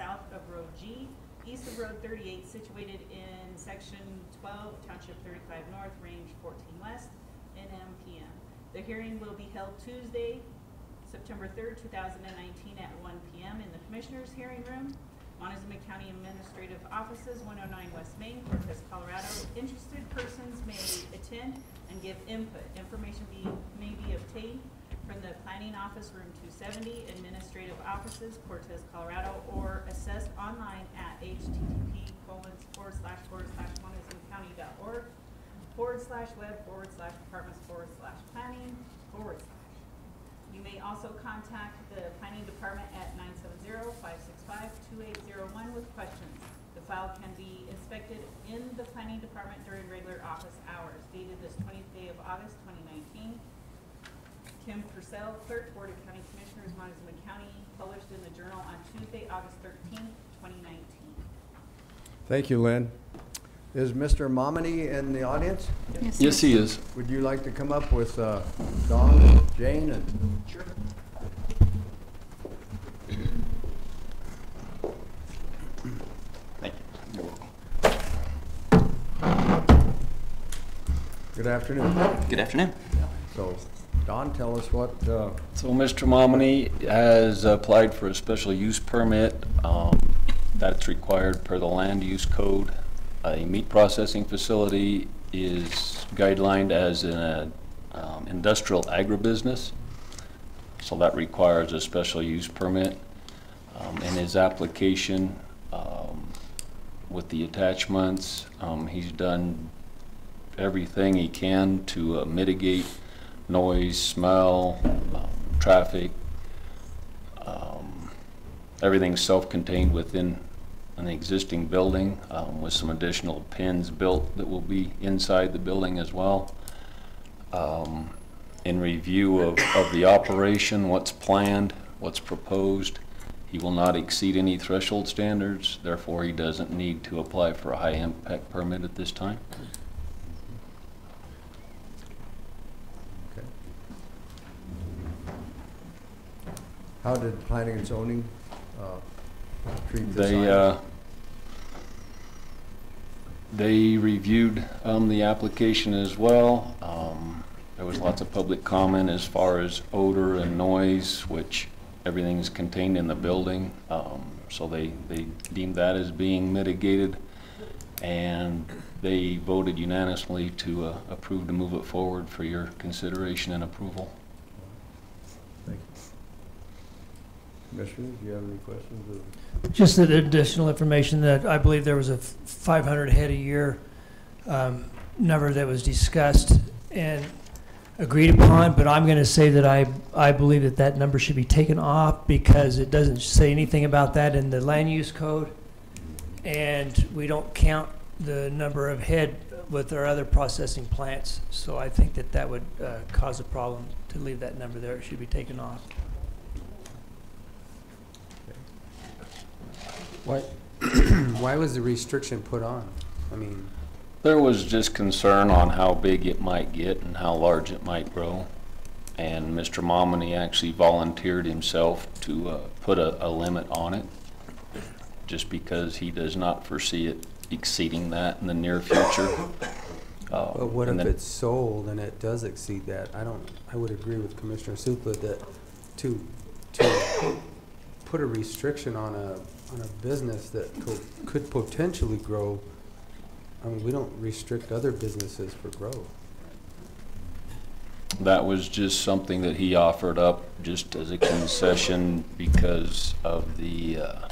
south of Road G, east of Road thirty-eight, situated in section twelve, township thirty-five north, range fourteen west, NMPM. The hearing will be held Tuesday, September third, two thousand and nineteen, at one PM in the Commissioners' Hearing Room, Montezuma County Administrative Offices, one oh nine West Main, Cortez, Colorado. Interested persons may attend and give input. Information be, may be obtained from the Planning Office, room two seventy, Administrative Offices, Cortez, Colorado, or assessed online at http colon forward slash forward slash montezumacounty.org forward slash web forward slash departments forward slash planning forward slash. You may also contact the planning department at 970-565-2801 with questions. The file can be inspected in the planning department during regular office hours, dated this twentieth day of August, twenty nineteen. Kim Percell, Clerk, Board of County Commissioners, Montezuma County, published in the Journal on Tuesday, August thirteenth, twenty nineteen. Thank you, Lynn. Is Mr. Mominee in the audience? Yes, he is. Would you like to come up with uh, Dawn, Jane, and? Sure. Thank you. Good afternoon. Good afternoon. So, Don, tell us what, uh, So Mr. Mominee has applied for a special use permit. um, That's required per the land use code. A meat processing facility is guidelined as an um, industrial agribusiness. So that requires a special use permit. Um, In his application, um, with the attachments, um, he's done everything he can to uh, mitigate noise, smell, um, traffic. Um, Everything's self-contained within an existing building um, with some additional pins built that will be inside the building as well. Um, In review of, of the operation, what's planned, what's proposed, he will not exceed any threshold standards, therefore he doesn't need to apply for a high-impact permit at this time. okay. How did planning and zoning uh, treat this They, uh, they reviewed, um, the application as well. Um, there was lots of public comment as far as odor and noise, which everything is contained in the building. Um, so they, they deemed that as being mitigated. And they voted unanimously to, uh, approve to move it forward for your consideration and approval. Thank you. Do you have any questions? Just additional information that I believe there was a 500 head a year um, number that was discussed and agreed upon, but I'm going to say that I, I believe that that number should be taken off because it doesn't say anything about that in the land use code. And we don't count the number of head with our other processing plants. So I think that that would uh, cause a problem to leave that number there. It should be taken off. Why, why was the restriction put on? I mean, There was just concern on how big it might get and how large it might grow. And Mr. Mominee actually volunteered himself to uh, put a, a limit on it, just because he does not foresee it exceeding that in the near future. Uh, but what if it's sold and it does exceed that? I don't, I would agree with Commissioner Suckla that to, to put a restriction on a, on a business that co- could potentially grow, I mean, we don't restrict other businesses for growth. That was just something that he offered up just as a concession because of the uh,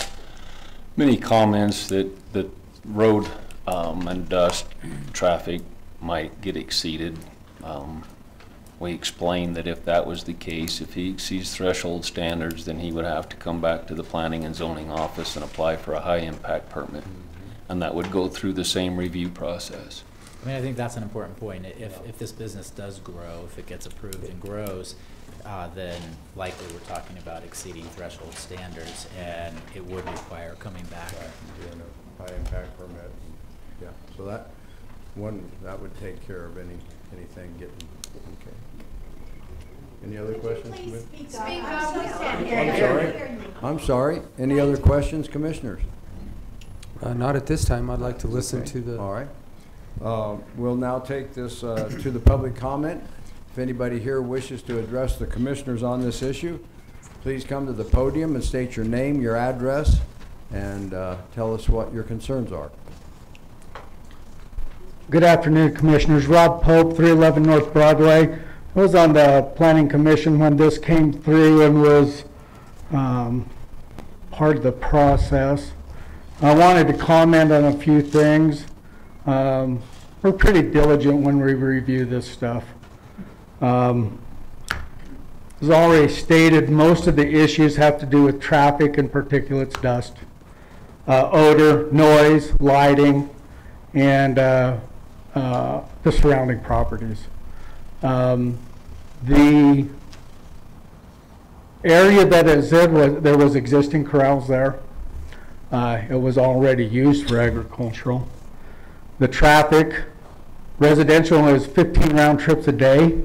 many comments that, that road um, and dust traffic might get exceeded. Um, We explained that if that was the case, if he exceeds threshold standards, then he would have to come back to the planning and zoning office and apply for a high-impact permit. And that would go through the same review process. I mean, I think that's an important point. If, if this business does grow, if it gets approved and grows, uh, then likely we're talking about exceeding threshold standards, and it would require coming back. Doing a high impact permit, yeah, so that, one, that would take care of any, anything getting, okay. Any other questions? Please Commi- speak up. Speak I'm up, sorry. I'm sorry? I'm sorry. Any other questions, commissioners? Uh, not at this time. I'd like to listen Okay, to the. All right. Uh, We'll now take this uh, to the public comment. If anybody here wishes to address the commissioners on this issue, please come to the podium and state your name, your address, and uh, tell us what your concerns are. Good afternoon, Commissioners. Rob Pope, 311 North Broadway. I was on the Planning Commission when this came through and was um, part of the process. I wanted to comment on a few things. Um, We're pretty diligent when we review this stuff. Um, As already stated, most of the issues have to do with traffic and particulates dust, uh, odor, noise, lighting, and uh, uh, the surrounding properties. Um, The area that is in, was, there was existing corrals there. Uh, It was already used for agricultural. The traffic, residential is 15 round trips a day.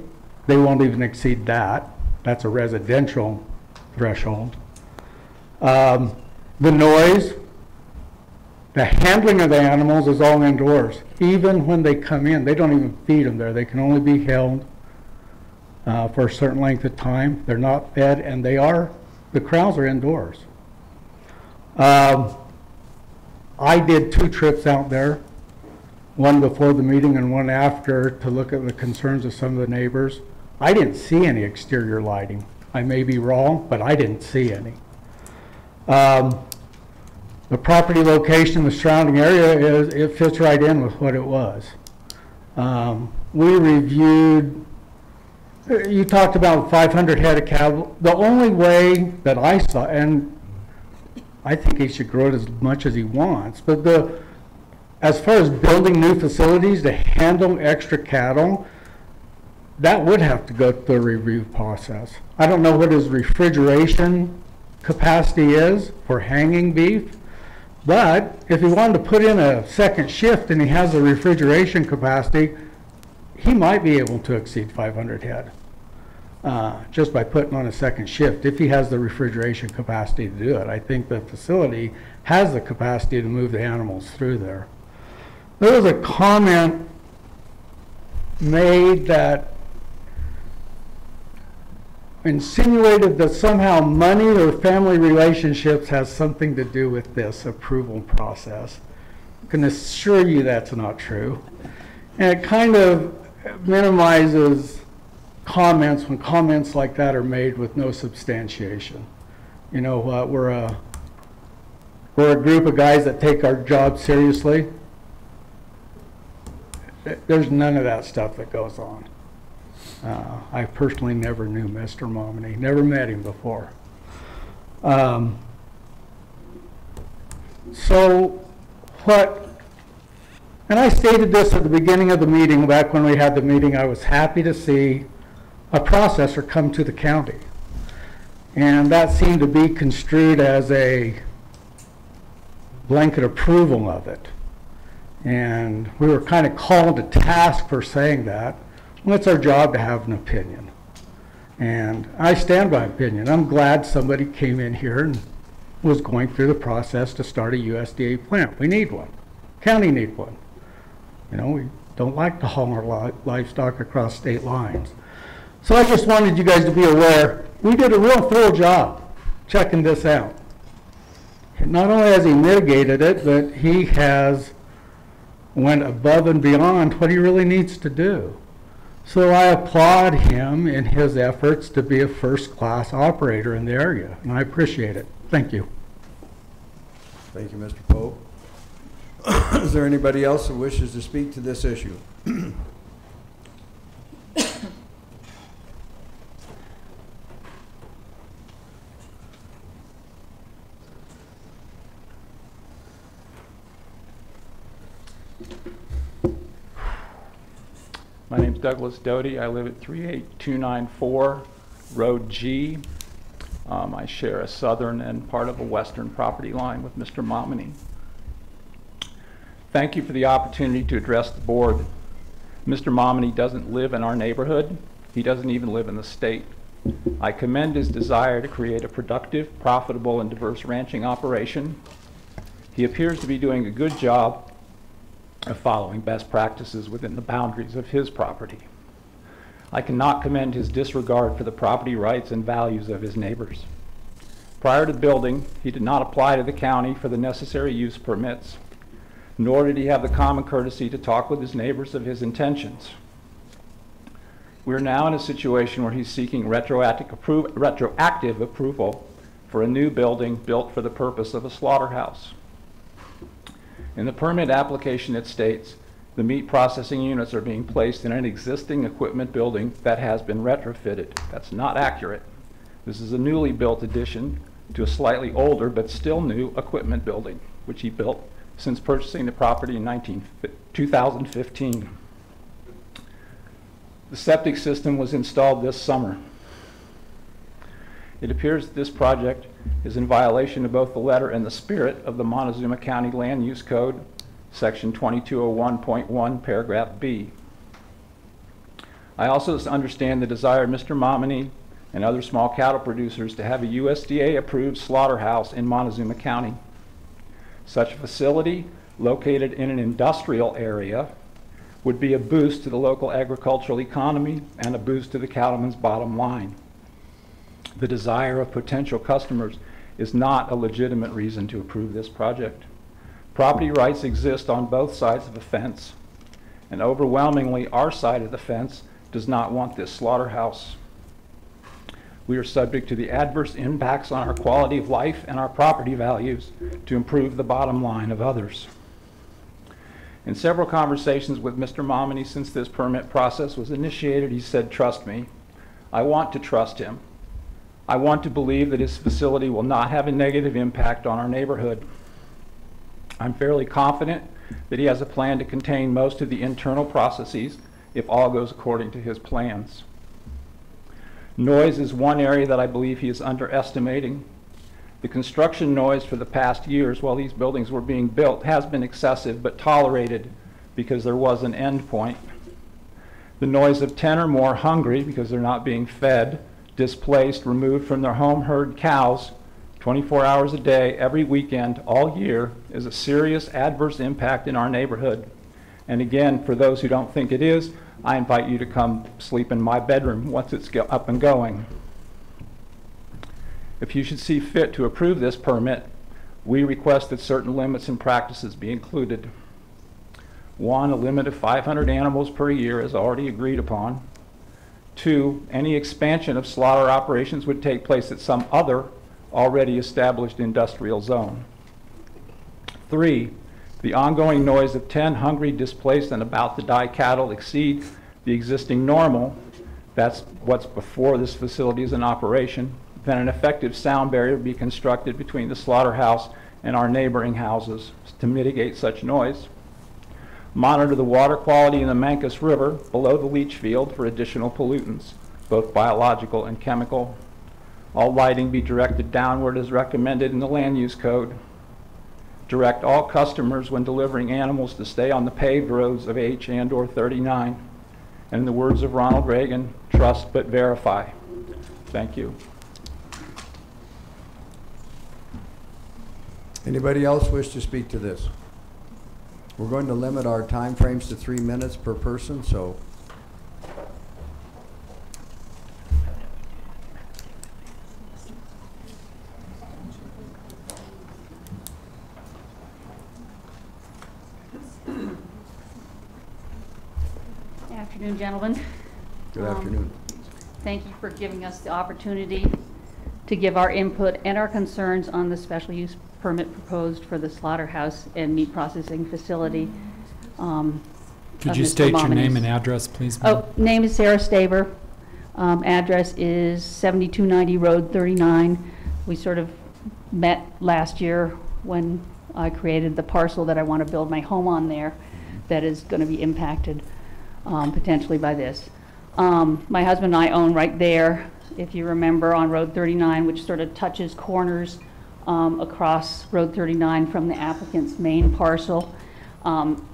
They won't even exceed that. That's a residential threshold. Um, The noise, the handling of the animals is all indoors. Even when they come in, they don't even feed them there. They can only be held uh, for a certain length of time. They're not fed, and they are, the corrals are indoors. Um, I did two trips out there, one before the meeting and one after, to look at the concerns of some of the neighbors. I didn't see any exterior lighting. I may be wrong, but I didn't see any. Um, the property location, the surrounding area is, it fits right in with what it was. Um, we reviewed, you talked about 500 head of cattle. The only way that I saw, and I think he should grow it as much as he wants, but the, as far as building new facilities to handle extra cattle, that would have to go through a review process. I don't know what his refrigeration capacity is for hanging beef. But if he wanted to put in a second shift and he has a refrigeration capacity, he might be able to exceed 500 head. uh, Just by putting on a second shift, if he has the refrigeration capacity to do it. I think the facility has the capacity to move the animals through there. There was a comment made that insinuated that somehow money or family relationships has something to do with this approval process. I can assure you that's not true. And it kind of minimizes comments when comments like that are made with no substantiation. You know, uh, we're a, we're a group of guys that take our job seriously. There's none of that stuff that goes on. Uh, I personally never knew Mr. Mominee, never met him before. Um, so what, and I stated this at the beginning of the meeting, back when we had the meeting, I was happy to see a processor come to the county. And that seemed to be construed as a blanket approval of it. And we were kind of called to task for saying that. Well, it's our job to have an opinion. And I stand by opinion. I'm glad somebody came in here and was going through the process to start a USDA plant. We need one. County need one. You know, we don't like to haul our li- livestock across state lines. So I just wanted you guys to be aware, we did a real thorough job checking this out. Not only has he mitigated it, but he has went above and beyond what he really needs to do. So I applaud him in his efforts to be a first-class operator in the area, and I appreciate it. Thank you. Thank you, Mr. Pope. Is there anybody else who wishes to speak to this issue? My name's Douglas Doty. I live at 38294 Road G. Um, I share a southern and part of a western property line with Mr. Mominee. Thank you for the opportunity to address the board. Mr. Mominee doesn't live in our neighborhood. He doesn't even live in the state. I commend his desire to create a productive, profitable, and diverse ranching operation. He appears to be doing a good job of following best practices within the boundaries of his property. I cannot commend his disregard for the property rights and values of his neighbors. Prior to building, he did not apply to the county for the necessary use permits, nor did he have the common courtesy to talk with his neighbors of his intentions. We are now in a situation where he's seeking retroactive, appro- retroactive approval for a new building built for the purpose of a slaughterhouse. In the permit application, it states, the meat processing units are being placed in an existing equipment building that has been retrofitted. That's not accurate. This is a newly built addition to a slightly older but still new equipment building, which he built since purchasing the property in 19, 2015. The septic system was installed this summer. It appears that this project is in violation of both the letter and the spirit of the Montezuma County Land Use Code, Section 2201.1, Paragraph B. I also understand the desire of Mr. Mominee and other small cattle producers to have a USDA-approved slaughterhouse in Montezuma County. Such a facility, located in an industrial area, would be a boost to the local agricultural economy and a boost to the cattleman's bottom line. The desire of potential customers is not a legitimate reason to approve this project. Property rights exist on both sides of the fence, and overwhelmingly our side of the fence does not want this slaughterhouse. We are subject to the adverse impacts on our quality of life and our property values to improve the bottom line of others. In several conversations with Mr. Mominee since this permit process was initiated, he said, trust me. I want to trust him. I want to believe that his facility will not have a negative impact on our neighborhood. I'm fairly confident that he has a plan to contain most of the internal processes if all goes according to his plans. Noise is one area that I believe he is underestimating. The construction noise for the past years while these buildings were being built has been excessive but tolerated because there was an end point. The noise of 10 or more hungry because they're not being fed, displaced, removed from their home herd cows 24 hours a day, every weekend, all year, is a serious adverse impact in our neighborhood. And again, for those who don't think it is, I invite you to come sleep in my bedroom once it's up and going. If you should see fit to approve this permit, we request that certain limits and practices be included. One, a limit of 500 animals per year is already agreed upon. Two, any expansion of slaughter operations would take place at some other already established industrial zone. Three, the ongoing noise of 10 hungry, displaced, and about to die cattle exceeds the existing normal, that's what's before this facility is in operation, then an effective sound barrier be constructed between the slaughterhouse and our neighboring houses to mitigate such noise. Monitor the water quality in the Mancos River below the leach field for additional pollutants, both biological and chemical. All lighting be directed downward as recommended in the land use code. Direct all customers when delivering animals to stay on the paved roads of H and or 39. And in the words of Ronald Reagan, trust but verify. Thank you. Anybody else wish to speak to this? We're going to limit our time frames to three minutes per person, so Good afternoon, gentlemen. good Um, afternoon. Thank you for giving us the opportunity to give our input and our concerns on the special use permit proposed for the slaughterhouse and meat processing facility. um, Could you Mr. state your name and address, please? ma'am? Oh, name is Sarah Staver. Um, Address is 7290 Road 39. We sort of met last year when I created the parcel that I want to build my home on there that is going to be impacted um, potentially by this. Um, My husband and I own right there, if you remember, on Road 39, which sort of touches corners um, across Road 39 from the applicant's main parcel. Um,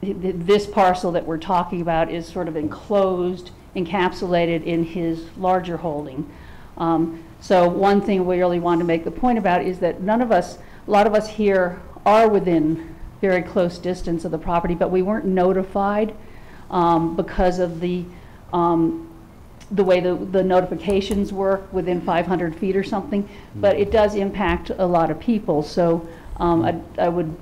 th- th- This parcel that we're talking about is sort of enclosed encapsulated in his larger holding. Um, So one thing we really want to make the point about is that none of us, a lot of us here are within very close distance of the property, but we weren't notified um, because of the, um, the way the, the notifications work within 500 feet or something. But it does impact a lot of people, so um, I, I would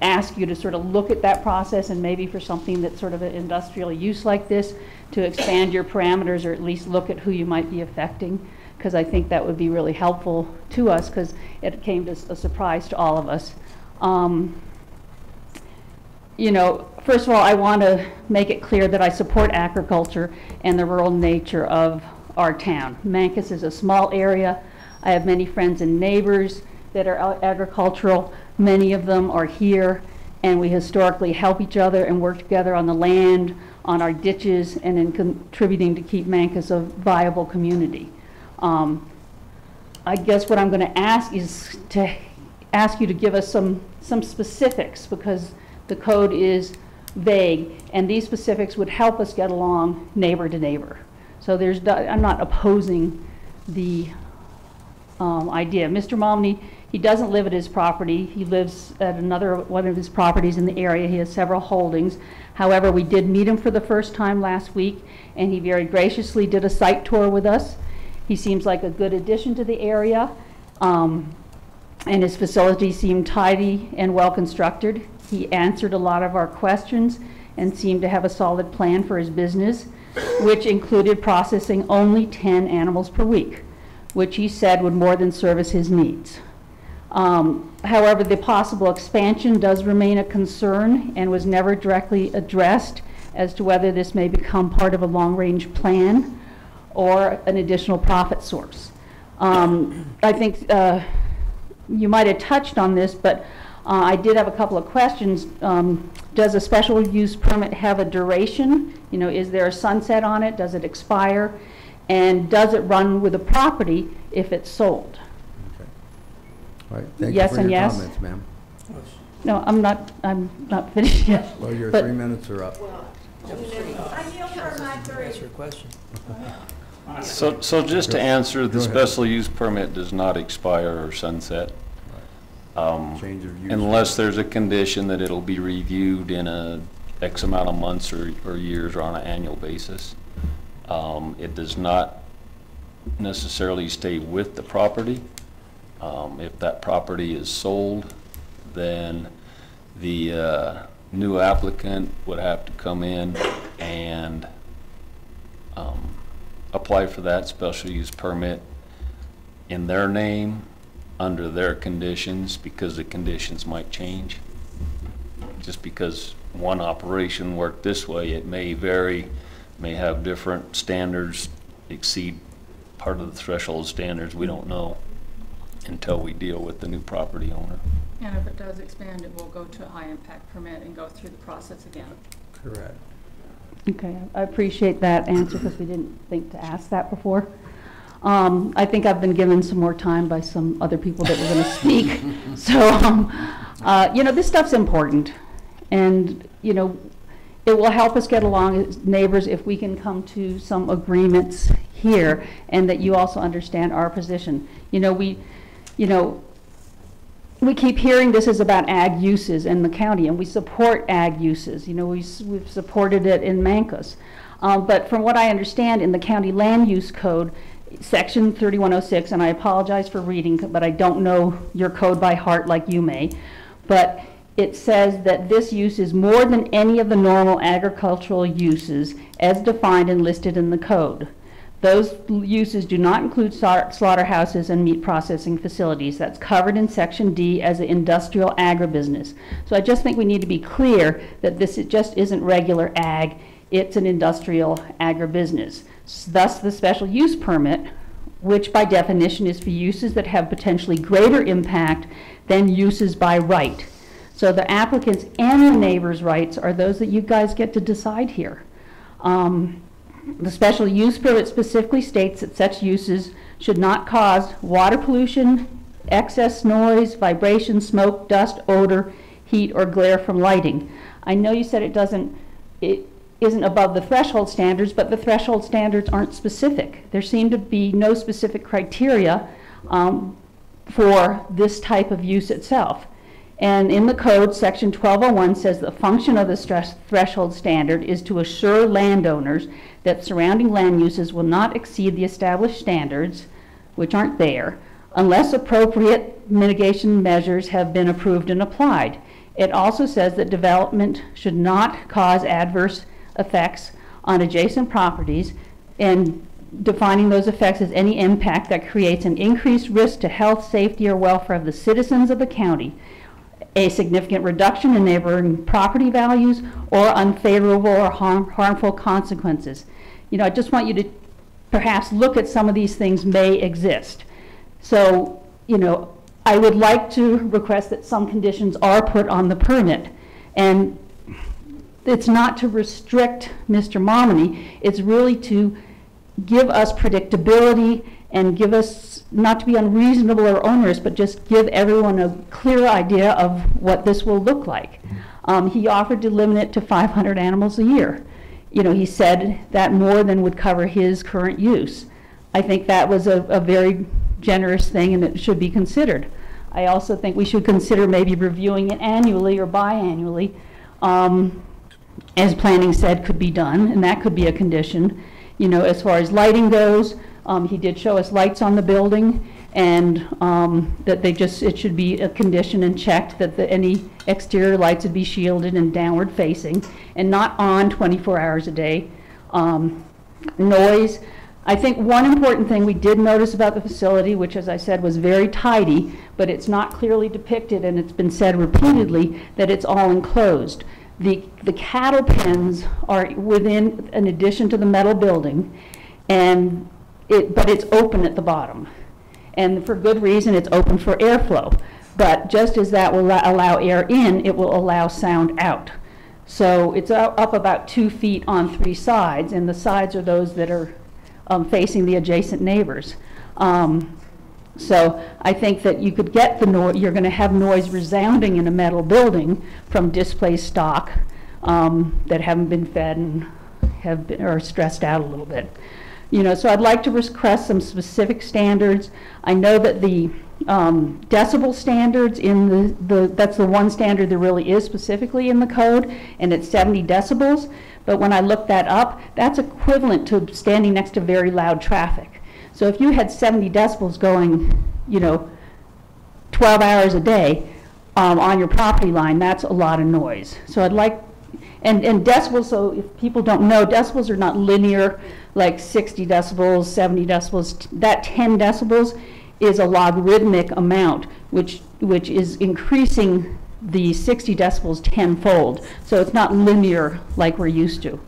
ask you to sort of look at that process and maybe for something that's sort of an industrial use like this, to expand your parameters or at least look at who you might be affecting, because I think that would be really helpful to us, because it came as a surprise to all of us. Um, you know, first of all, I want to make it clear that I support agriculture and the rural nature of our town. Mancos is a small area. I have many friends and neighbors that are agricultural. Many of them are here, and we historically help each other and work together on the land, on our ditches, and in contributing to keep Mancos a viable community. Um, I guess what I'm going to ask is to ask you to give us some, some specifics, because the code is vague, and these specifics would help us get along neighbor to neighbor. So there's, I'm not opposing the um, idea. Mr. Momney, he doesn't live at his property. He lives at another, one of his properties in the area. He has several holdings. However, we did meet him for the first time last week, and he very graciously did a site tour with us. He seems like a good addition to the area, um, and his facility seemed tidy and well-constructed. He answered a lot of our questions and seemed to have a solid plan for his business, which included processing only 10 animals per week, which he said would more than service his needs. Um, However, the possible expansion does remain a concern and was never directly addressed as to whether this may become part of a long-range plan or an additional profit source. Um, I think uh, you might have touched on this, but uh, I did have a couple of questions. Um, Does a special use permit have a duration? You know, is there a sunset on it? Does it expire? And does it run with the property if it's sold? All right, thank you Yes for and your yes? comments, ma'am. No, I'm not, I'm not finished yet. Well, your But- three minutes are up. That's your question. So, so just to answer, the special use permit does not expire or sunset. Um, Change of use. Unless there's a condition that it'll be reviewed in a X amount of months or, or years or on an annual basis. Um, It does not necessarily stay with the property. Um, If that property is sold, then the uh, new applicant would have to come in and um, apply for that special use permit in their name, under their conditions, because the conditions might change. Just because one operation worked this way, it may vary, may have different standards, exceed part of the threshold standards, we don't know until we deal with the new property owner. And if it does expand, it will go to a high-impact permit and go through the process again. Correct. Okay, I appreciate that answer because we didn't think to ask that before. Um, I think I've been given some more time by some other people that were going to speak. So, um, uh, you know, this stuff's important. And, you know, it will help us get along as neighbors if we can come to some agreements here and that you also understand our position. You know, we, you know, we keep hearing this is about ag uses in the county, and we support ag uses. You know, we, we've supported it in Mancos. Um, but from what I understand, in the county land use code, section 3106, and I apologize for reading, but I don't know your code by heart like you may, but it says that this use is more than any of the normal agricultural uses as defined and listed in the code. Those uses do not include slaughterhouses and meat processing facilities. That's covered in Section D as an industrial agribusiness. So I just think we need to be clear that this is- just isn't regular ag, it's an industrial agribusiness. Thus, the special use permit, which by definition is for uses that have potentially greater impact than uses by right. So the applicants and the neighbors' rights are those that you guys get to decide here. Um, The special use permit specifically states that such uses should not cause water pollution, excess noise, vibration, smoke, dust, odor, heat, or glare from lighting. I know you said it doesn't, it, isn't above the threshold standards, but the threshold standards aren't specific. There seem to be no specific criteria um, for this type of use itself. And in the code, section 1201 says the function of the stress threshold standard is to assure landowners that surrounding land uses will not exceed the established standards, which aren't there, unless appropriate mitigation measures have been approved and applied. It also says that development should not cause adverse effects on adjacent properties and defining those effects as any impact that creates an increased risk to health, safety, or welfare of the citizens of the county, a significant reduction in neighboring property values, or unfavorable or harm, harmful consequences. You know, I just want you to perhaps look at some of these things may exist. So, you know, I would like to request that some conditions are put on the permit. And it's not to restrict Mr. Mominee, it's really to give us predictability and give us, not to be unreasonable or onerous, but just give everyone a clear idea of what this will look like. Um, he offered to limit it to 500 animals a year. You know, he said that more than would cover his current use. I think that was a, a very generous thing and it should be considered. I also think we should consider maybe reviewing it annually or biannually, um, as planning said could be done, and that could be a condition. You know, as far as lighting goes, um, he did show us lights on the building, and um, that they just, it should be a condition and checked that the, any exterior lights would be shielded and downward facing, and not on 24 hours a day. Um, noise, I think one important thing we did notice about the facility, which as I said was very tidy, but it's not clearly depicted and it's been said repeatedly that it's all enclosed. The, the cattle pens are within, in addition to the metal building, and it, but it's open at the bottom. And for good reason, it's open for airflow. But just as that will allow air in, it will allow sound out. So it's up about two feet on three sides, and the sides are those that are um, facing the adjacent neighbors. Um, so I think that you could get the noise, you're going to have noise resounding in a metal building from displaced stock um, that haven't been fed and have been, are stressed out a little bit. You know, so I'd like to request some specific standards. I know that the um, decibel standards in the, the, that's the one standard there really is specifically in the code, and it's 70 decibels. But when I looked that up, that's equivalent to standing next to very loud traffic. So if you had 70 decibels going, you know, 12 hours a day um, on your property line, that's a lot of noise. So I'd like, and, and decibels, so if people don't know, decibels are not linear, like 60 decibels, 70 decibels. That 10 decibels is a logarithmic amount, which, which is increasing the 60 decibels tenfold. So it's not linear like we're used to.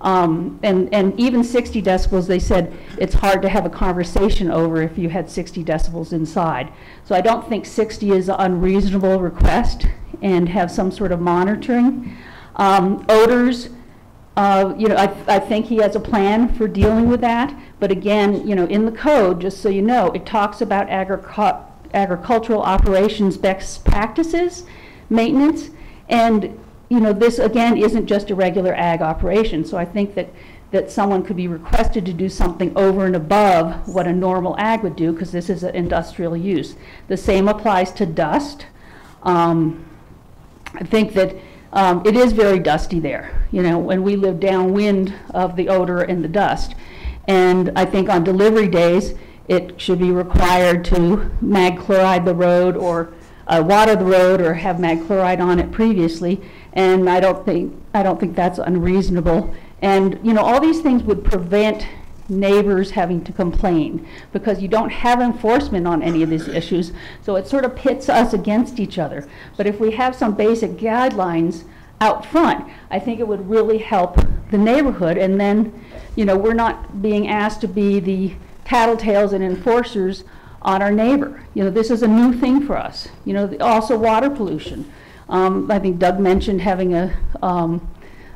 Um, and, and even 60 decibels, they said it's hard to have a conversation over if you had 60 decibels inside. So I don't think 60 is an unreasonable request and have some sort of monitoring. Um, odors, uh, you know, I, I think he has a plan for dealing with that. But again, you know, in the code, just so you know, it talks about agric agricultural operations best practices, maintenance, and you know, this again isn't just a regular ag operation. So I think that that someone could be requested to do something over and above what a normal ag would do because this is an industrial use. The same applies to dust. Um, I think that um, it is very dusty there, you know, when we live downwind of the odor and the dust. And I think on delivery days, it should be required to mag chloride the road or uh, water the road or have mag chloride on it previously. And I don't think, I don't think that's unreasonable. And, you know, all these things would prevent neighbors having to complain because you don't have enforcement on any of these issues. So it sort of pits us against each other. But if we have some basic guidelines out front, I think it would really help the neighborhood. And then, you know, we're not being asked to be the tattletales and enforcers on our neighbor. You know, this is a new thing for us. You know, also water pollution. Um, I think Doug mentioned having a, um,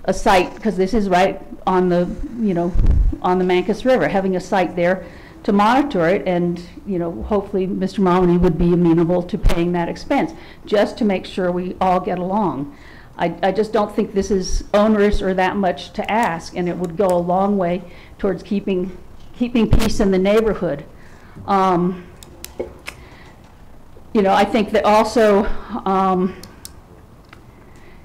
a site, because this is right on the, you know, on the Mancos River, having a site there to monitor it, and, you know, hopefully Mr. Mominee would be amenable to paying that expense, just to make sure we all get along. I, I just don't think this is onerous or that much to ask, and it would go a long way towards keeping, keeping peace in the neighborhood. Um, You know, I think that also, um,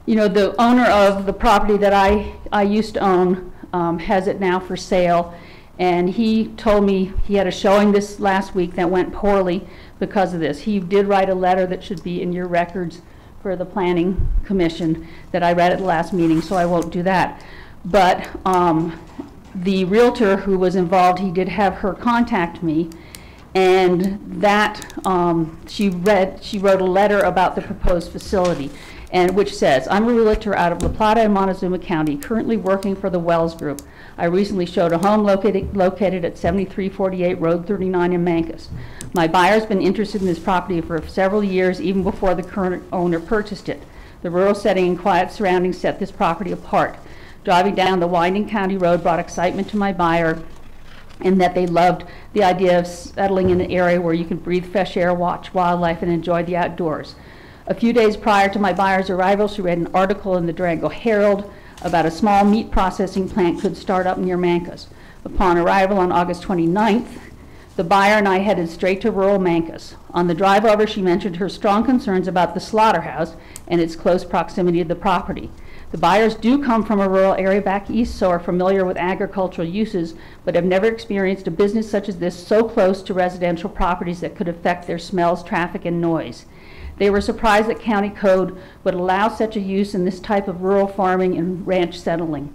you know, the owner of the property that I, I used to own um, has it now for sale. And he told me he had a showing this last week that went poorly because of this. He did write a letter that should be in your records for the planning commission that I read at the last meeting, so I won't do that. But um, the realtor who was involved, he did have her contact me. And that, um, she read, she wrote a letter about the proposed facility, and which says, "I'm a realtor out of La Plata and Montezuma County, currently working for the Wells Group. I recently showed a home located, located at 7348 Road 39 in Mancos. My buyer's been interested in this property for several years, even before the current owner purchased it. The rural setting and quiet surroundings set this property apart. Driving down the winding county road brought excitement to my buyer, and that they loved the idea of settling in an area where you can breathe fresh air, watch wildlife, and enjoy the outdoors. A few days prior to my buyer's arrival, she read an article in the Durango Herald about a small meat processing plant could start up near Mancos. Upon arrival on August 29th, the buyer and I headed straight to rural Mancos. On the drive over, she mentioned her strong concerns about the slaughterhouse and its close proximity to the property. The buyers do come from a rural area back east, so are familiar with agricultural uses, but have never experienced a business such as this so close to residential properties that could affect their smells, traffic, and noise. They were surprised that county code would allow such a use in this type of rural farming and ranch settling.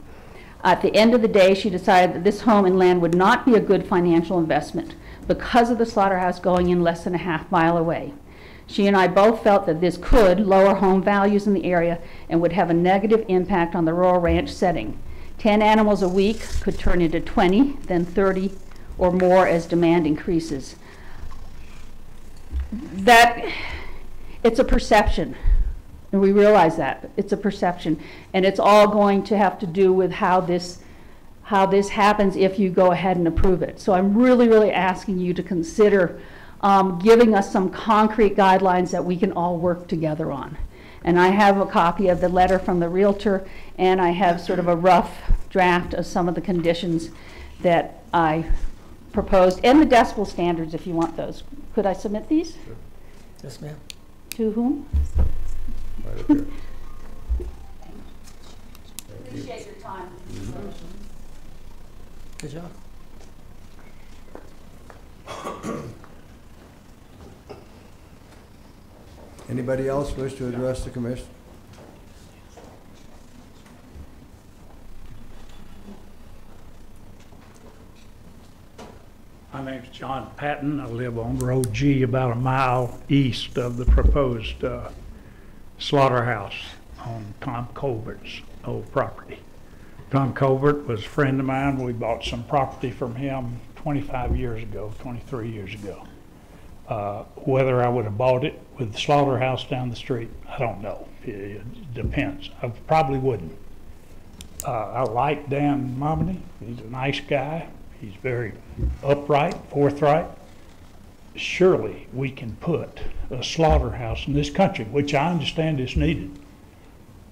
At the end of the day, she decided that this home and land would not be a good financial investment because of the slaughterhouse going in less than a half mile away. She and I both felt that this could lower home values in the area and would have a negative impact on the rural ranch setting. 10 animals a week could turn into 20, then 30 or more as demand increases. That, it's a perception, and we realize that. It's a perception. And it's all going to have to do with how this, how this happens if you go ahead and approve it. So I'm really, really asking you to consider um, giving us some concrete guidelines that we can all work together on. And I have a copy of the letter from the Realtor, and I have sort of a rough draft of some of the conditions that I proposed, and the decibel standards if you want those. Could I submit these? Yes, ma'am. To whom? Right up here. Appreciate your time. Good job. Anybody else wish to address the commission? My name's John Patton. I live on Road G, about a mile east of the proposed uh, slaughterhouse on Tom Colbert's old property. Tom Colbert was a friend of mine. We bought some property from him 25 years ago, 23 years ago. Uh, Whether I would have bought it with the slaughterhouse down the street, I don't know. It- depends. I probably wouldn't. Uh, I like Dan Mominee. He's a nice guy. He's very upright, forthright. Surely we can put a slaughterhouse in this country, which I understand is needed,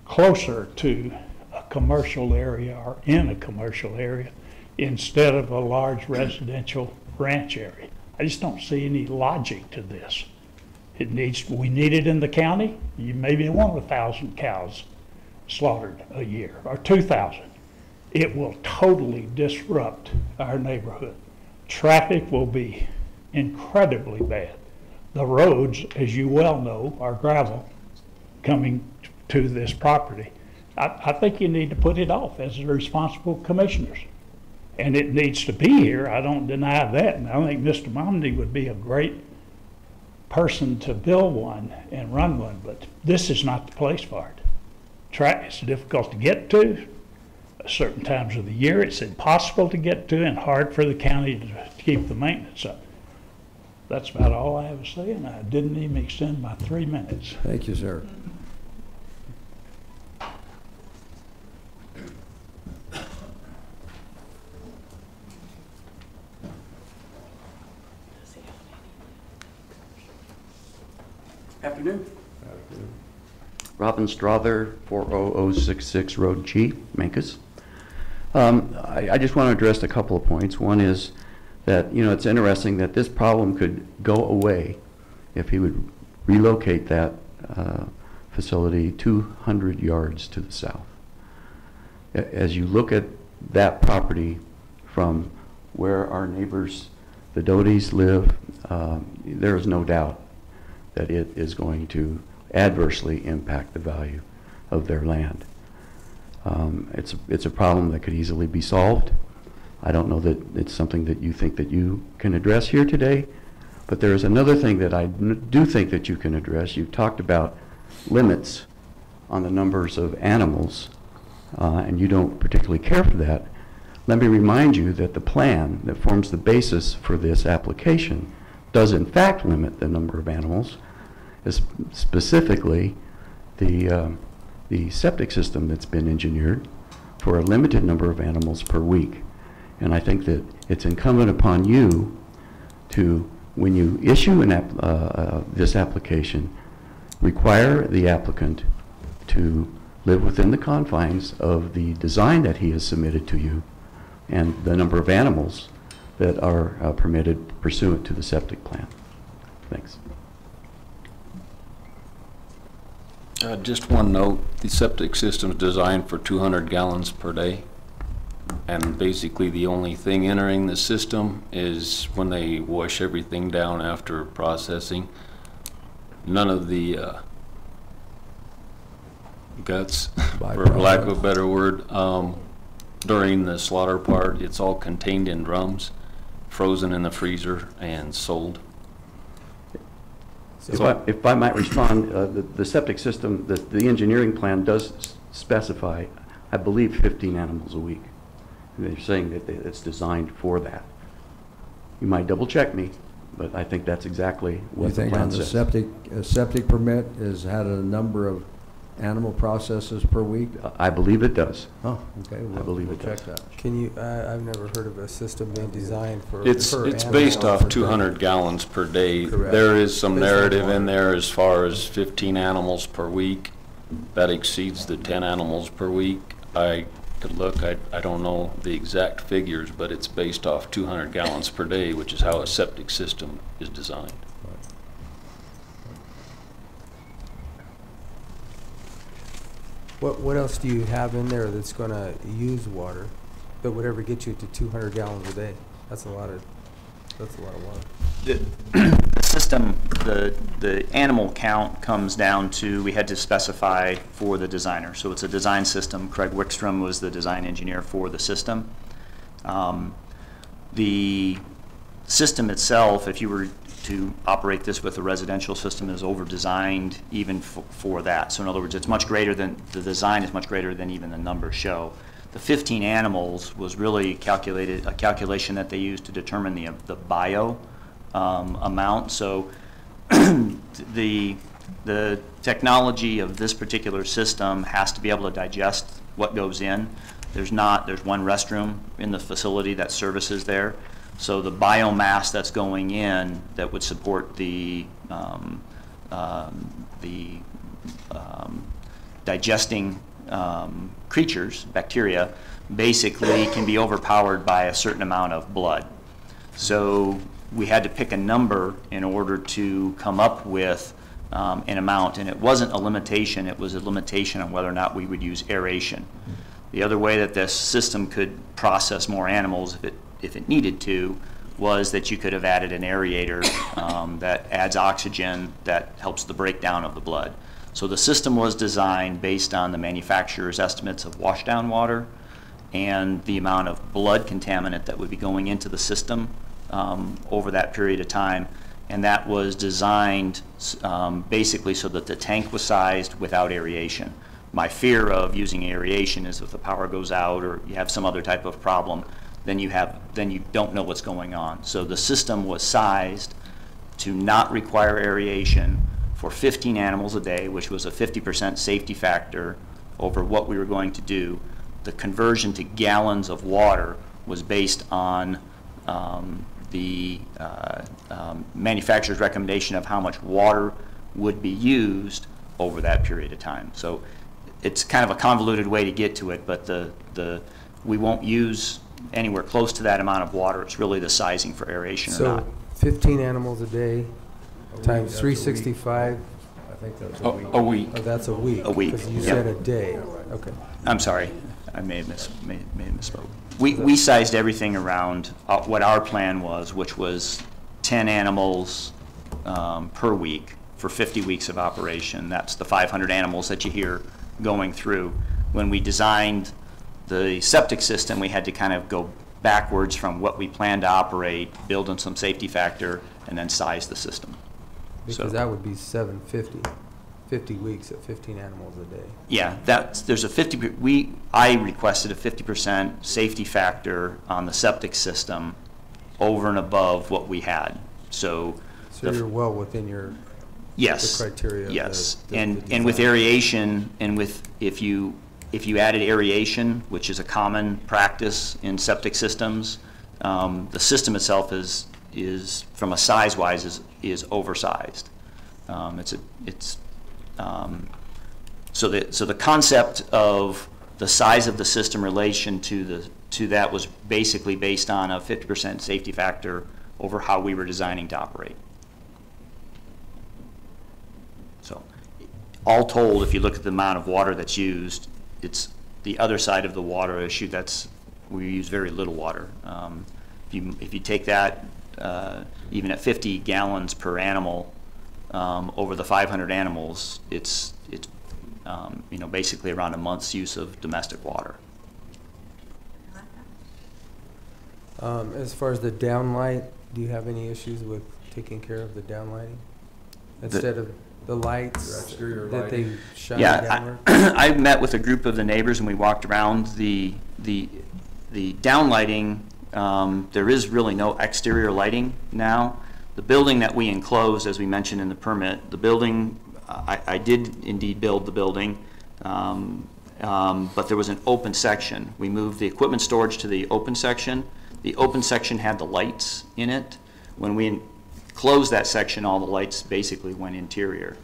closer to a commercial area or in a commercial area instead of a large residential ranch area. I just don't see any logic to this. It needs, we need it in the county. You maybe want a thousand cows slaughtered a year, or two thousand. It will totally disrupt our neighborhood. Traffic will be incredibly bad. The roads, as you well know, are gravel coming to this property. I, I think you need to put it off as the responsible commissioners. And it needs to be here, I don't deny that, and I think Mr. Momney would be a great person to build one and run one, but this is not the place for it. Track, it's difficult to get to, certain times of the year, it's impossible to get to and hard for the county to to keep the maintenance up. That's about all I have to say, and I didn't even extend my three minutes. Thank you, sir. Afternoon. Robin Strother, 40066 Road G, Mancos. Um, I, I just want to address a couple of points. One is that, you know, it's interesting that this problem could go away if he would relocate that uh, facility 200 yards to the south. As you look at that property from where our neighbors, the Doties live, um, there is no doubt that it is going to adversely impact the value of their land. Um, It's, it's a problem that could easily be solved. I don't know that it's something that you think that you can address here today, but there is another thing that I do think that you can address. You've talked about limits on the numbers of animals, uh, and you don't particularly care for that. Let me remind you that the plan that forms the basis for this application does in fact limit the number of animals, is specifically the, um, the septic system that's been engineered for a limited number of animals per week. And I think that it's incumbent upon you to, when you issue an app, uh, uh, this application, require the applicant to live within the confines of the design that he has submitted to you and the number of animals that are uh, permitted pursuant to the septic plan. Thanks. Uh, Just one note, the septic system is designed for 200 gallons per day. And basically, the only thing entering the system is when they wash everything down after processing. None of the uh, guts, for lack of a better word, um, during the slaughter part, it's all contained in drums, frozen in the freezer and sold. If I, if I might respond, uh, the, the septic system, the, the engineering plan does specify, I believe, 15 animals a week. And They're saying that they- it's designed for that. You might double check me, but I think that's exactly You what the think on plan the septic, septic permit has had a number of animal processes per week? I believe it does. Oh, okay. we'll- believe we'll it check does. that. Can you, I, I've never heard of a system being designed for. It's, per it's based off per 200 gallons per day. Correct. There is some Based narrative in there as far as 15 animals per week. That exceeds the 10 animals per week. I could look, I, I don't know the exact figures, but it's based off 200 gallons per day, which is how a septic system is designed. What, what else do you have in there that's gonna use water, that would ever get you to two hundred gallons a day? That's a lot of, that's a lot of water. The the system, the, the animal count comes down to, we had to specify for the designer. So it's a design system. Craig Wickstrom was the design engineer for the system. Um, The system itself, if you were to operate this with a residential system, is over-designed even for that. So in other words, it's much greater than, the design is much greater than even the numbers show. The 15 animals was really calculated, a calculation that they used to determine the, the bio um, amount. So the, the technology of this particular system has to be able to digest what goes in. There's not, there's one restroom in the facility that services there. So the biomass that's going in that would support the, um, um, the um, digesting um, creatures, bacteria, basically can be overpowered by a certain amount of blood. So we had to pick a number in order to come up with um, an amount, and it wasn't a limitation, it was a limitation on whether or not we would use aeration. The other way that this system could process more animals if it, if it needed to was that you could have added an aerator um, that adds oxygen that helps the breakdown of the blood. So the system was designed based on the manufacturer's estimates of washdown water and the amount of blood contaminant that would be going into the system um, over that period of time. And that was designed um, basically so that the tank was sized without aeration. My fear of using aeration is if the power goes out or you have some other type of problem, then you have then you don't know what's going on. So the system was sized to not require aeration for 15 animals a day, which was a 50% safety factor over what we were going to do. The conversion to gallons of water was based on um, the uh, um, manufacturer's recommendation of how much water would be used over that period of time. So it's kind of a convoluted way to get to it, but the, the, we won't use anywhere close to that amount of water. It's really the sizing for aeration or So not. fifteen animals a day week, times 365, a week. I think that's a A week. a week. oh, that's a week? A week, Because you yeah. said a day, okay. I'm sorry, I may have miss, may, may have misspoke. We, we sized everything around uh, what our plan was, which was ten animals, um, per week for fifty weeks of operation. That's the five hundred animals that you hear going through. When we designed the septic system, we had to kind of go backwards from what we planned to operate, build in some safety factor, and then size the system. So- Because that would be 750, 50 weeks at fifteen animals a day. Yeah, that's, there's a fifty, we, I requested a fifty percent safety factor on the septic system over and above what we had, so. So you're well within your, Yes. criteria of the- Yes, the- and, the and with aeration, and with, if you, if you added aeration, which is a common practice in septic systems, um, the system itself is, is, from a size-wise, is, is oversized. Um, it's a, it's, um, so the, so the concept of the size of the system relation to the, to that was basically based on a fifty percent safety factor over how we were designing to operate. So, all told, if you look at the amount of water that's used, it's the other side of the water issue that's, we use very little water. Um, If you, if you take that, uh, even at 50 gallons per animal, um, over the 500 animals, it's, it's, um, you know, basically around a month's use of domestic water. um, as far as the downlight, do you have any issues with taking care of the downlighting? Instead of the lights exterior that they lighting. shine Yeah, downward? I, I met with a group of the neighbors and we walked around the, the, the downlighting. Um, there is really no exterior lighting now. The building that we enclosed, as we mentioned in the permit, the building, I, I did indeed build the building. Um, um, but there was an open section. We moved the equipment storage to the open section. The open section had the lights in it. When we closed that section, all the lights basically went interior.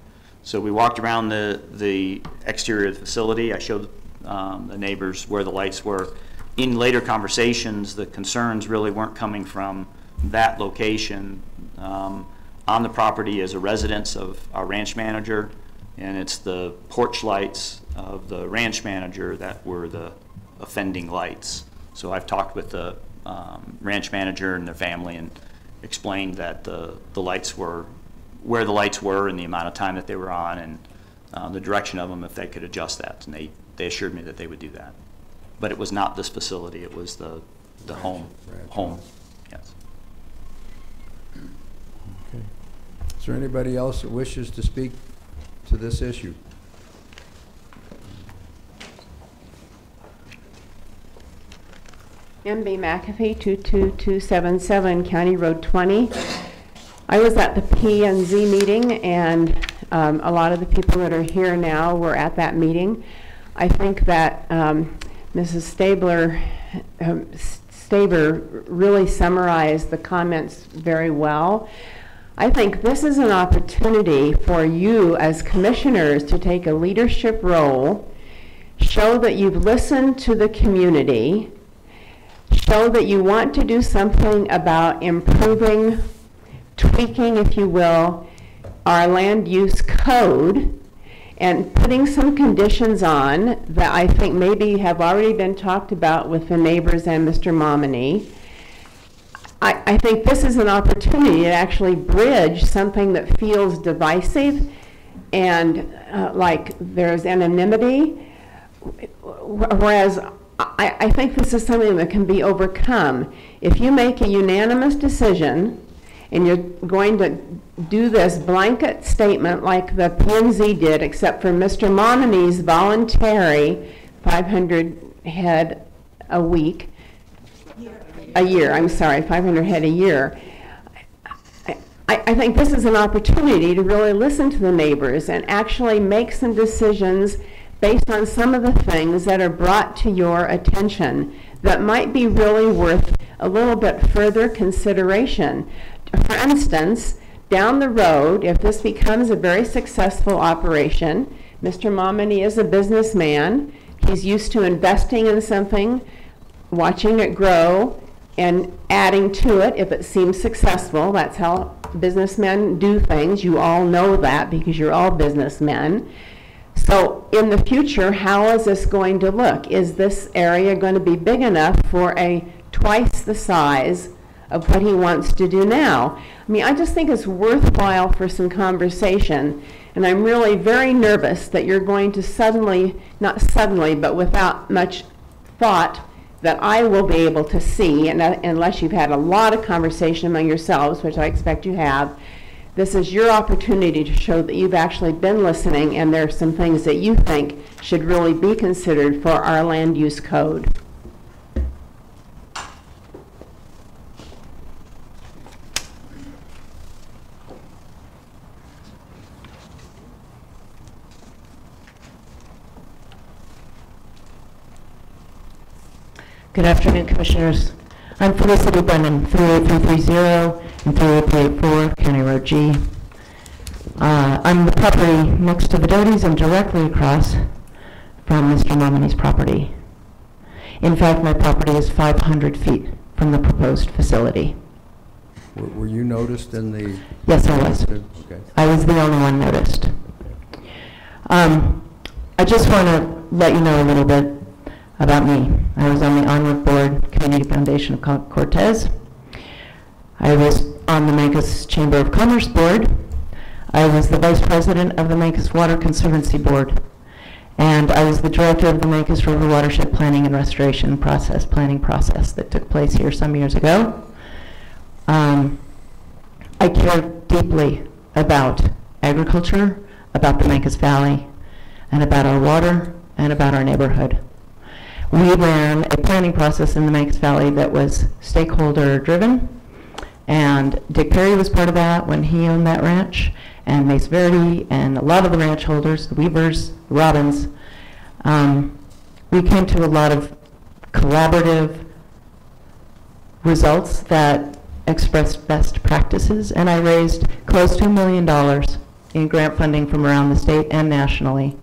So we walked around the, the exterior of the facility. I showed um, the neighbors where the lights were. In later conversations, the concerns really weren't coming from that location. Um, On the property is a residence of our ranch manager, and it's the porch lights of the ranch manager that were the offending lights. So I've talked with the um, ranch manager and their family and explained that the, the lights were, where the lights were and the amount of time that they were on and uh, the direction of them, if they could adjust that. And they, they assured me that they would do that. But it was not this facility, it was the, the home, Ranch. home, yes. Okay. Is there anybody else that wishes to speak to this issue? MB McAfee, 22277 County Road 20. I was at the P and Z meeting, and um, a lot of the people that are here now were at that meeting. I think that um, Mrs. Stabler, um, Staber really summarized the comments very well. I think this is an opportunity for you as commissioners to take a leadership role, show that you've listened to the community, show that you want to do something about improving, tweaking, if you will, our land use code and putting some conditions on that I think maybe have already been talked about with the neighbors and Mr. Mominee. I, I think this is an opportunity to actually bridge something that feels divisive and uh, like there's anonymity Whereas I, I think this is something that can be overcome. If you make a unanimous decision and you're going to do this blanket statement like the PNZ did, except for Mr. Mominee's voluntary 500 head a week, a year, I'm sorry, 500 head a year. I, I think this is an opportunity to really listen to the neighbors and actually make some decisions based on some of the things that are brought to your attention that might be really worth a little bit further consideration. For instance, down the road, if this becomes a very successful operation, Mr. Mominee is a businessman. He's used to investing in something, watching it grow, and adding to it if it seems successful. That's how businessmen do things. You all know that because you're all businessmen. So in the future, how is this going to look? Is this area going to be big enough for a twice the size of what he wants to do now? I mean, I just think it's worthwhile for some conversation. And I'm really very nervous that you're going to suddenly, not suddenly, but without much thought, that I will be able to see, and uh, unless you've had a lot of conversation among yourselves, which I expect you have, this is your opportunity to show that you've actually been listening and there are some things that you think should really be considered for our land use code. Good afternoon, Commissioners. I'm Felicity Brennan, 38330 and 38384 County Road G. Uh, I'm the property next to the Doties and directly across from Mr. Mominee's property. In fact, my property is 500 feet from the proposed facility. Were- Were you noticed in the? Yes, I was. Okay. I was the only one noticed. Um, I just want to let you know a little bit about me. I was on the Onward Board, Community Foundation of Co- Cortez. I was on the Mancos Chamber of Commerce Board. I was the Vice President of the Mancos Water Conservancy Board. And I was the Director of the Mancos River Watershed Planning and Restoration Process, planning process that took place here some years ago. Um, I care deeply about agriculture, about the Mancos Valley, and about our water, and about our neighborhood. We ran a planning process in the Mancos Valley that was stakeholder-driven, and Dick Perry was part of that when he owned that ranch, and Mesa Verde, and a lot of the ranch holders, the Weavers, the Robins. Um, we came to a lot of collaborative results that expressed best practices, and I raised close to a million dollars in grant funding from around the state and nationally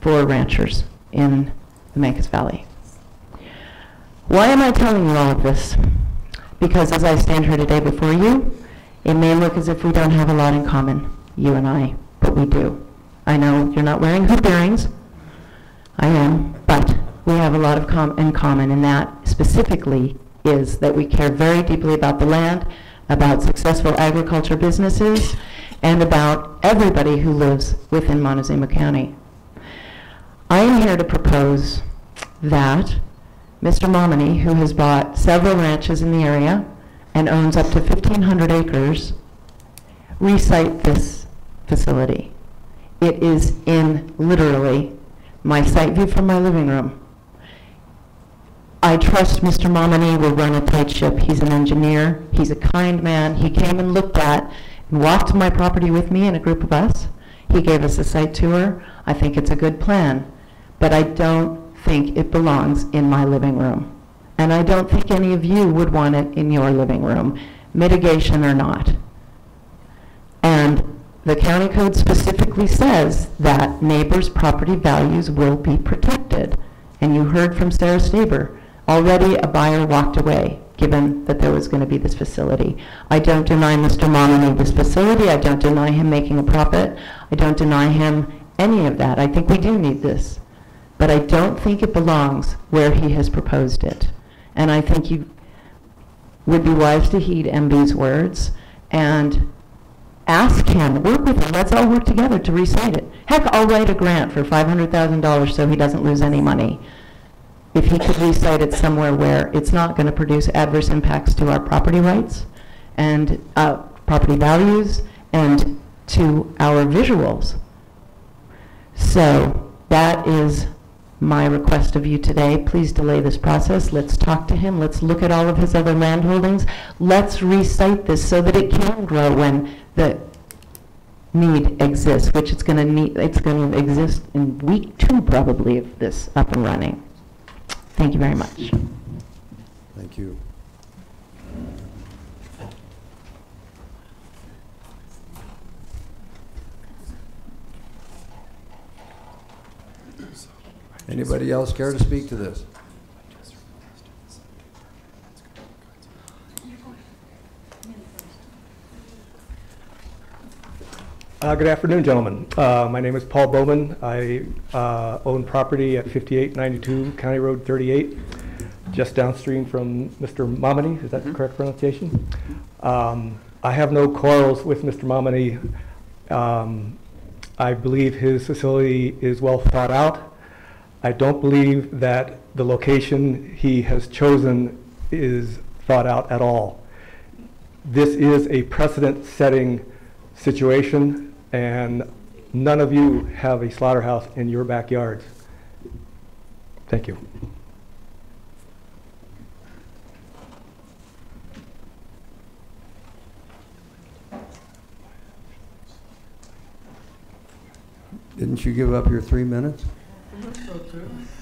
for ranchers in the Mancos Valley. Why am I telling you all of this? Because as I stand here today before you, it may look as if we don't have a lot in common, you and I, but we do. I know you're not wearing hoop earrings. I am, but we have a lot of com- in common, and that specifically is that we care very deeply about the land, about successful agriculture businesses, and about everybody who lives within Montezuma County. I am here to propose that Mr. Mominee, who has bought several ranches in the area and owns up to 1,500 acres, recite this facility. It is in literally my sight view from my living room. I trust Mr. Mominee will run a tight ship. He's an engineer. He's a kind man. He came and looked at and walked my property with me and a group of us. He gave us a site tour. I think it's a good plan. But I don't think it belongs in my living room. And I don't think any of you would want it in your living room, mitigation or not. And the county code specifically says that neighbors' property values will be protected. And you heard from Sarah Staber, already a buyer walked away, given that there was going to be this facility. I don't deny Mr. Mominee this facility. I don't deny him making a profit. I don't deny him any of that. I think we do need this. But I don't think it belongs where he has proposed it. And I think you would be wise to heed MB's words and ask him, work with him, let's all work together to recite it. Heck, I'll write a grant for $500,000 so he doesn't lose any money. If he could recite it somewhere where it's not going to produce adverse impacts to our property rights and uh, property values and to our visuals. So that is my request of you today. Please delay this process. Let's talk to him. Let's look at all of his other land holdings. Let's recite this so that it can grow when the need exists, which it's going to need, it's going to exist in week two probably of this up and running. Thank you very much. Thank you. Anybody else care to speak to this? Uh, Good afternoon, gentlemen. Uh, My name is Paul Bowman. I uh, own property at 5892 County Road 38, just downstream from Mr. Mominee. Is that the correct pronunciation? Um, I have no quarrels with Mr. Mominee. Um, I believe his facility is well thought out. I don't believe that the location he has chosen is thought out at all. This is a precedent-setting situation, and none of you have a slaughterhouse in your backyards. Thank you. Didn't you give up your three minutes?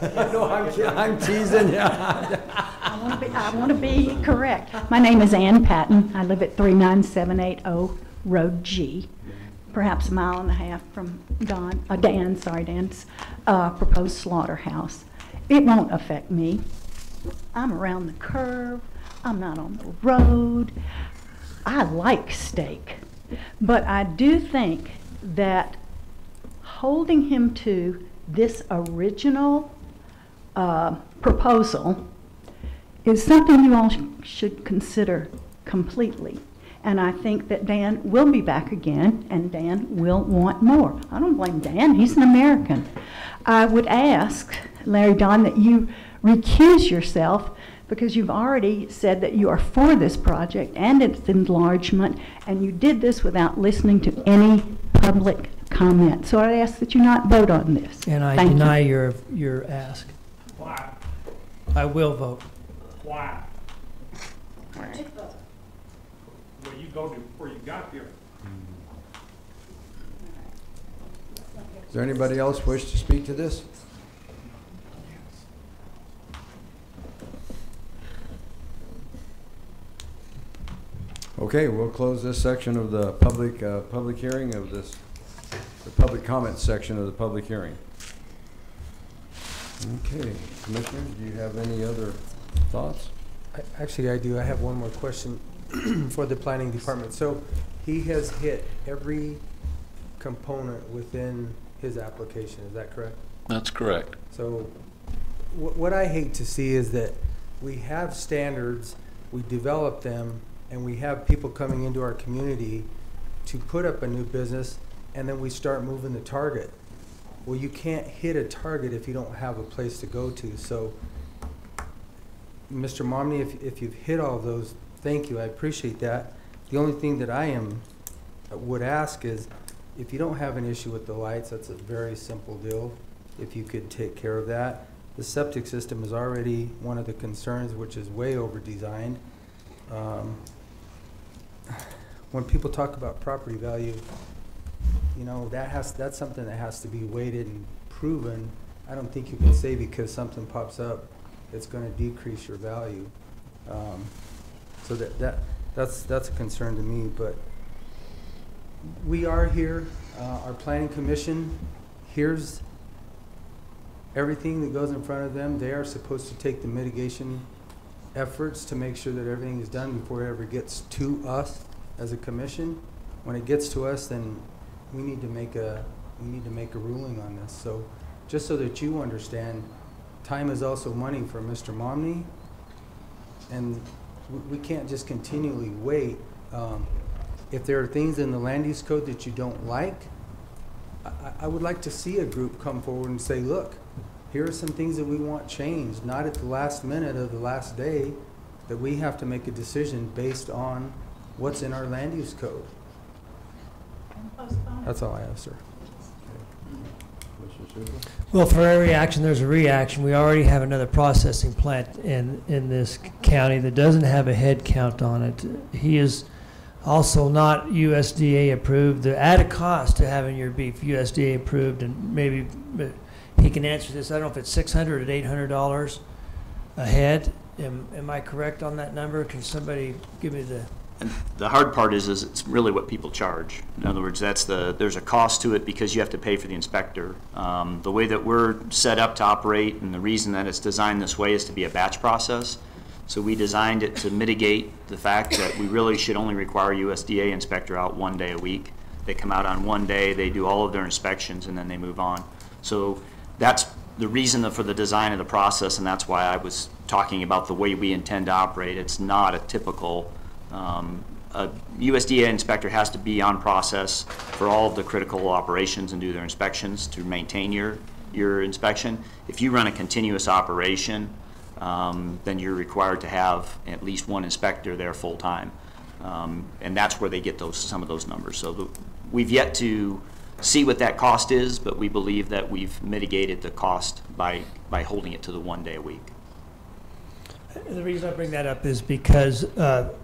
No, I'm I'm teasing you. I want to be, I want to be correct. My name is Ann Patton. I live at 39780 Road G, perhaps a mile and a half from Don, uh, Dan, sorry, Dan's, uh, proposed slaughterhouse. It won't affect me. I'm around the curve. I'm not on the road. I like steak. But I do think that holding him to this original uh, proposal is something you all sh- should consider completely. And I think that Dan will be back again, and Dan will want more. I don't blame Dan, he's an American. I would ask, Larry Don, that you recuse yourself because you've already said that you are for this project and its enlargement, and you did this without listening to any public comment. So I ask that you not vote on this. And I Thank you. deny your, your ask. Why? I will vote. Why? Well, you go to where you got there. Hmm. Is there anybody else wish to speak to this? Okay, we'll close this section of the public, uh, public hearing of this, the public comment section of the public hearing. Okay, commissioners, do you have any other thoughts? I- Actually, I do. I have one more question for the planning department. So he has hit every component within his application, is that correct? That's correct. So what I hate to see is that we have standards, we develop them, and we have people coming into our community to put up a new business, and then we start moving the target. Well, you can't hit a target if you don't have a place to go to. So, Mr. Mominee, if, if you've hit all those, thank you, I appreciate that. The only thing that I am, would ask is, if you don't have an issue with the lights, that's a very simple deal, if you could take care of that. The septic system is already one of the concerns, which is way over-designed. Um, When people talk about property value, you know, that has, that's something that has to be weighted and proven. I don't think you can say because something pops up, it's gonna decrease your value. Um, So that, that, that's, that's a concern to me, but we are here, uh, our planning commission hears everything that goes in front of them. They are supposed to take the mitigation efforts to make sure that everything is done before it ever gets to us as a commission. When it gets to us, then we need to make a, we need to make a ruling on this. So, just so that you understand, time is also money for Mr. Mominee. And we, we can't just continually wait. Um, if there are things in the land use code that you don't like, I, I- I would like to see a group come forward and say, look, here are some things that we want changed, not at the last minute of the last day, that we have to make a decision based on what's in our land use code. That's all I have, sir. Well, for every action, there's a reaction. We already have another processing plant in, in this county that doesn't have a head count on it. He is also not USDA approved. The added cost to having your beef USDA approved, and maybe he can answer this, I don't know if it's six hundred or eight hundred dollars a head. Am, am I correct on that number? Can somebody give me the And the hard part is, is it's really what people charge. In other words, that's the, there's a cost to it because you have to pay for the inspector. Um, The way that we're set up to operate and the reason that it's designed this way is to be a batch process. So we designed it to mitigate the fact that we really should only require USDA inspector out one day a week. They come out on one day, they do all of their inspections, and then they move on. So that's the reason for the design of the process, and that's why I was talking about the way we intend to operate. It's not a typical, um, a USDA inspector has to be on process for all of the critical operations and do their inspections to maintain your, your inspection. If you run a continuous operation, um, then you're required to have at least one inspector there full-time. Um, And that's where they get those, some of those numbers. So the- we've yet to see what that cost is, but we believe that we've mitigated the cost by, by holding it to the one day a week. The reason I bring that up is because uh,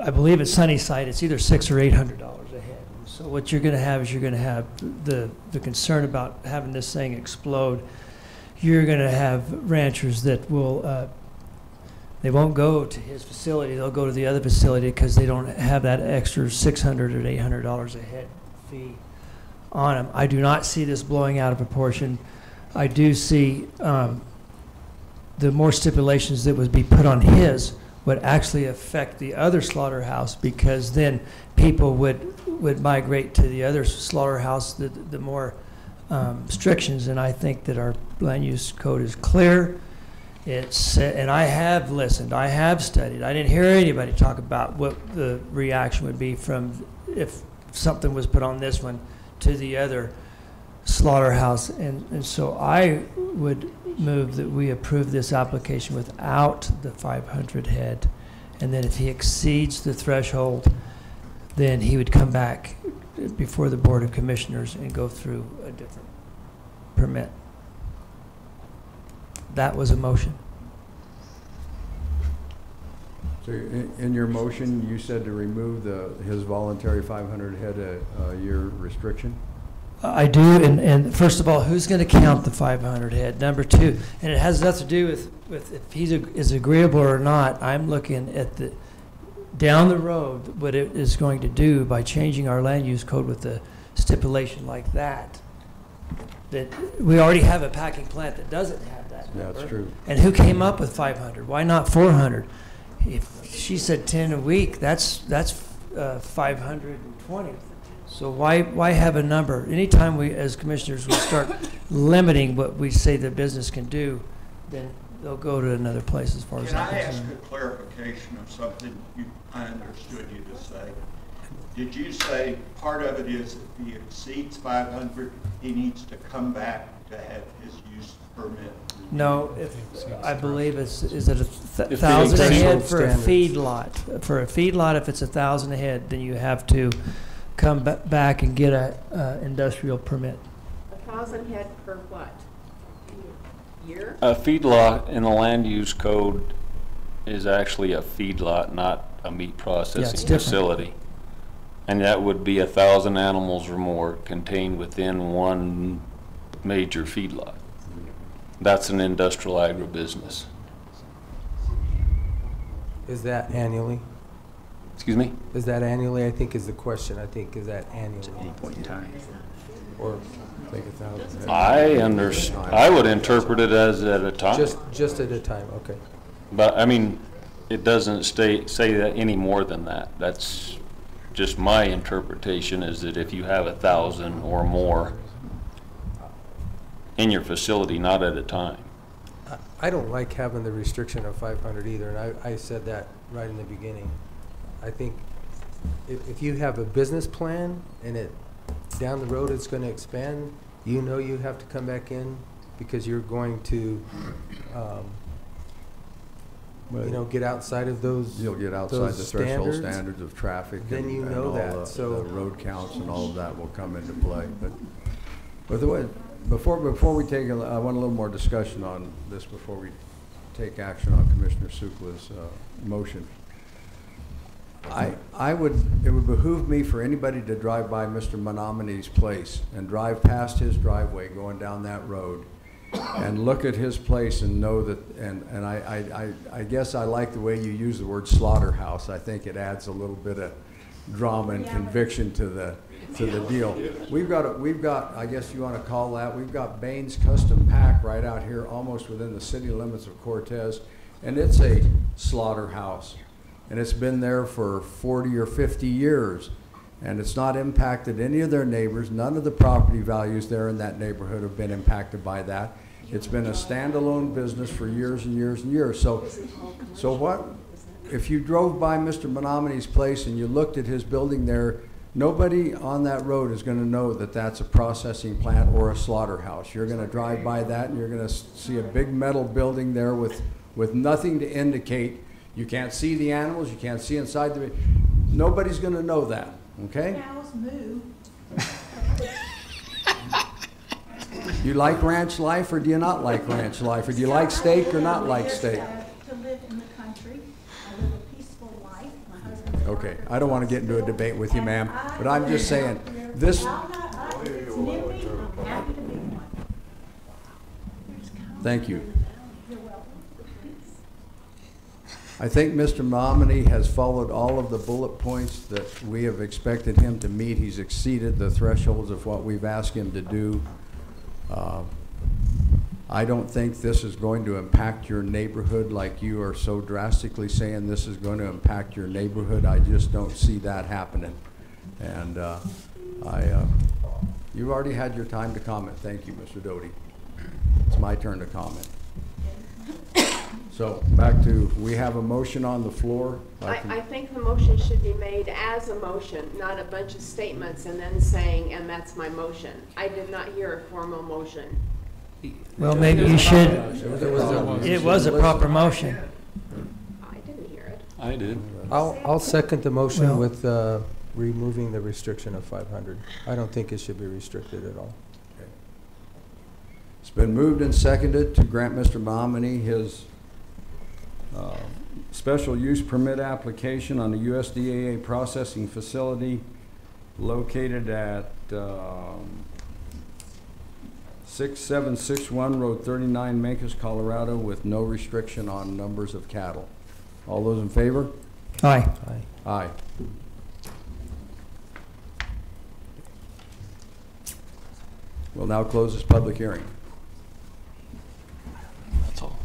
I believe at Sunnyside, it's either six or eight hundred dollars a head. So what you're gonna have is you're gonna have the, the concern about having this thing explode. You're gonna have ranchers that will, uh, they won't go to his facility, they'll go to the other facility because they don't have that extra six hundred or eight hundred dollars a head fee on them. I do not see this blowing out of proportion. I do see um, the more stipulations that would be put on his would actually affect the other slaughterhouse because then people would, would migrate to the other slaughterhouse, the, the more um, restrictions. And I think that our land use code is clear. It's, and I have listened, I have studied. I didn't hear anybody talk about what the reaction would be from if something was put on this one to the other slaughterhouse. And, and so I would move that we approve this application without the 500 head. And then if he exceeds the threshold, then he would come back before the Board of Commissioners and go through a different permit. That was a motion. So in, in your motion, you said to remove the, his voluntary 500 head a, a year restriction? I do, and, and first of all, who's going to count the 500 head? Number two, and it has nothing to do with, with if he's ag- is agreeable or not. I'm looking at the down the road what it is going to do by changing our land use code with the stipulation like that. That we already have a packing plant that doesn't have that. Yeah, that's true. And who came up with 500? Why not 400? If she said 10 a week, that's that's uh, 520. So why, why have a number? Anytime we, as commissioners, we start limiting what we say the business can do, then they'll go to another place as far as Can I'm I ask concerned. a clarification of something you, I understood you to say? Did you say part of it is if he exceeds five hundred, he needs to come back to have his use permit? No, if, I believe it's, is it a If th- they thousand a exceed head for a standards. feed lot? For a feed lot, if it's a thousand a head, then you have to come ba- back and get a, uh, industrial permit. A thousand head per what? Year? A feedlot in the land use code is actually a feedlot, not a meat processing different. facility. And that would be a thousand animals or more contained within one major feedlot. That's an industrial agribusiness. Is that annually? Excuse me? Is that annually, I think is the question, I think, is that annually? At any point in time. Or, like a thousand? I under, I would interpret it as at a time. Just, just at a time, okay. But, I mean, it doesn't stay, say that any more than that. That's just my interpretation is that if you have a thousand or more in your facility, not at a time. I- I don't like having the restriction of five hundred either, and I, I said that right in the beginning. I think if, if you have a business plan and it, down the road it's gonna expand, you know you have to come back in because you're going to, um, you know, get outside of those, You'll get outside the those threshold standards. standards of traffic. Then and- you and know all that, the- so- The road counts and all of that will come into play, but, by the way, before, before we take, a- I want a little more discussion on this before we take action on Commissioner Suckla's, uh, motion. I, I would, it would behoove me for anybody to drive by Mr. Mominee's place and drive past his driveway going down that road and look at his place and know that, and, and I, I, I- I guess I like the way you use the word slaughterhouse. I think it adds a little bit of drama and conviction to the, to the deal. We've got, a- we've got, I guess you want to call that, we've got Baines Custom Pack right out here, almost within the city limits of Cortez, and it's a slaughterhouse. And it's been there for 40 or 50 years, and it's not impacted any of their neighbors. None of the property values there in that neighborhood have been impacted by that. It's been a standalone business for years and years and years. So, so what, if you drove by Mr. Mominee's place and you looked at his building there, nobody on that road is gonna know that that's a processing plant or a slaughterhouse. You're gonna drive by that and you're gonna see a big metal building there with, with nothing to indicate. You can't see the animals, you can't see inside the, nobody's gonna know that, okay? Cows moo. You like ranch life or do you not like ranch life? Or do you like steak or not like steak? Okay, I don't want to get into a debate with you, ma'am, but I'm just saying, this, thank you. I think Mr. Mominee has followed all of the bullet points that we have expected him to meet. He's exceeded the thresholds of what we've asked him to do. Uh, I don't think this is going to impact your neighborhood like you are so drastically saying this is going to impact your neighborhood. I just don't see that happening. And uh, I, uh, you've already had your time to comment. Thank you, Mr. Doty. It's my turn to comment. So, back to, we have a motion on the floor. I, I think the motion should be made as a motion, not a bunch of statements and then saying, and that's my motion. I did not hear a formal motion. Well, maybe you should, There was a- it was a proper motion. I didn't hear it. I did. I'll, I'll second the motion Well- with uh, removing the restriction of 500. I don't think it should be restricted at all. It's been moved and seconded to grant Mr. Mominee his uh, special use permit application on the USDAA processing facility located at um, 6761 Road 39, Mancos, Colorado, with no restriction on numbers of cattle. All those in favor? Aye. Aye. Aye. We'll now close this public hearing. That's all.